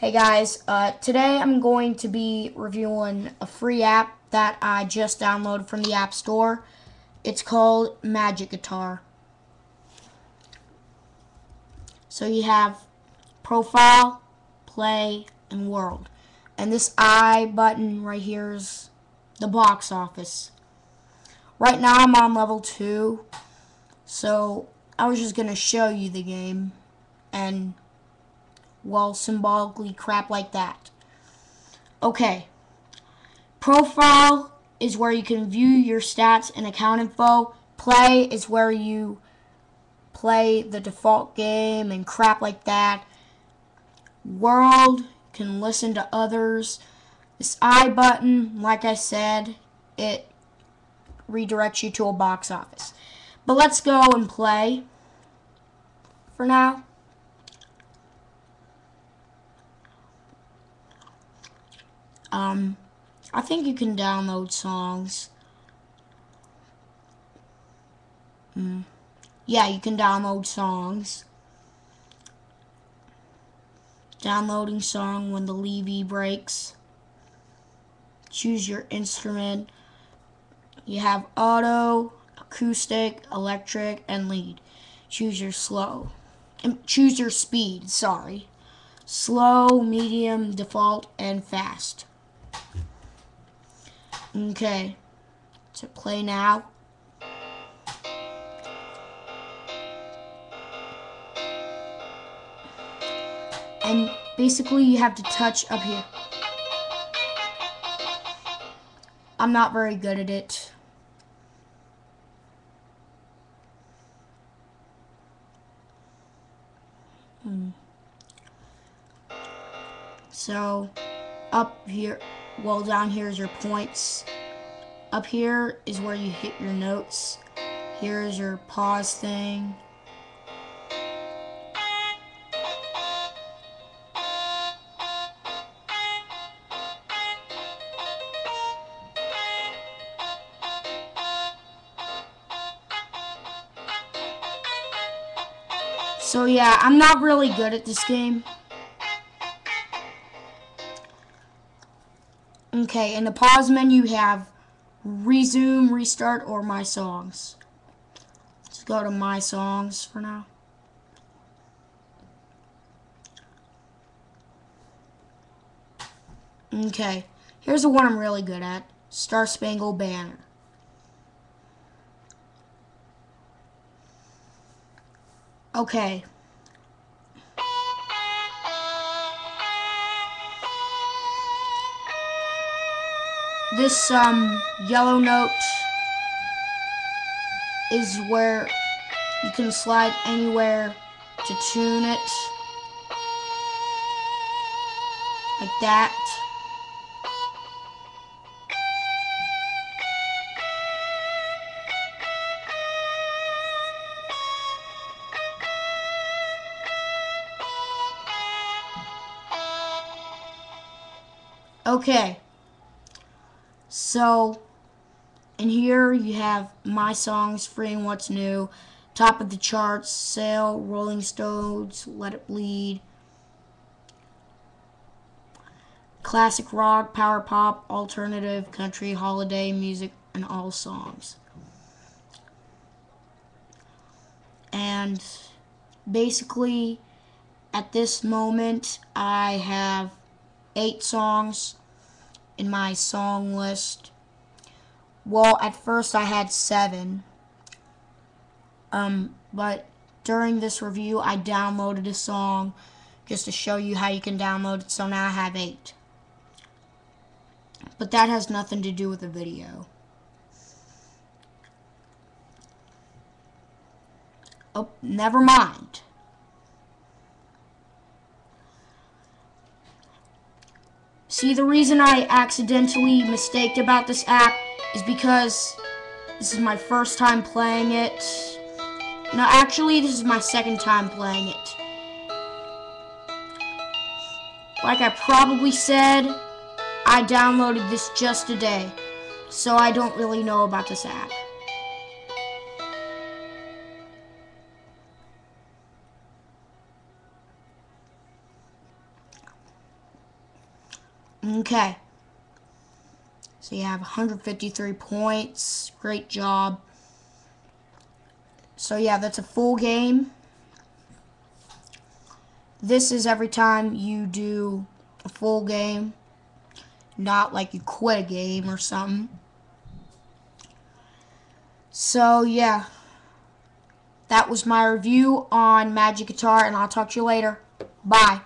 Hey guys, uh, today I'm going to be reviewing a free app that I just downloaded from the App Store. It's called Magic Guitar. So you have Profile, Play, and World. And this I button right here is the box office. Right now I'm on level 2, so I was just going to show you the game and well, symbolically crap like that. Okay. Profile is where you can view your stats and account info. Play is where you play the default game and crap like that. World can listen to others. This I button, like I said, it redirects you to a box office. But let's go and play for now. Um, I think you can download songs. Mm. Yeah, you can download songs. Downloading song when the levee breaks. Choose your instrument. You have auto, acoustic, electric, and lead. Choose your slow. Choose your speed, sorry. Slow, medium, default, and fast. Okay. To play now. And basically you have to touch up here. I'm not very good at it. Hmm. So, up here, well down here is your points. Up here is where you hit your notes. Here is your pause thing. So yeah, I'm not really good at this game. Okay, in the pause menu you have resume, restart, or my songs. Let's go to my songs for now. Okay, here's the one I'm really good at. Star Spangled Banner. Okay, this um, yellow note is where you can slide anywhere to tune it like that Okay. So, in here you have my songs, Free and What's New, Top of the Charts, Sale, Rolling Stones, Let It Bleed, Classic Rock, Power Pop, Alternative, Country, Holiday, Music, and All Songs. And basically, at this moment, I have eight songs in my song list. Well, at first I had seven. Um, but during this review, I downloaded a song just to show you how you can download it. So now I have eight. But that has nothing to do with the video. Oh, never mind. See, the reason I accidentally mistaked about this app is because this is my first time playing it. No, actually, this is my second time playing it. Like I probably said, I downloaded this just today, so I don't really know about this app. Okay. So you have 153 points. Great job. So yeah, that's a full game. This is every time you do a full game. Not like you quit a game or something. So yeah. That was my review on Magic Guitar and I'll talk to you later. Bye.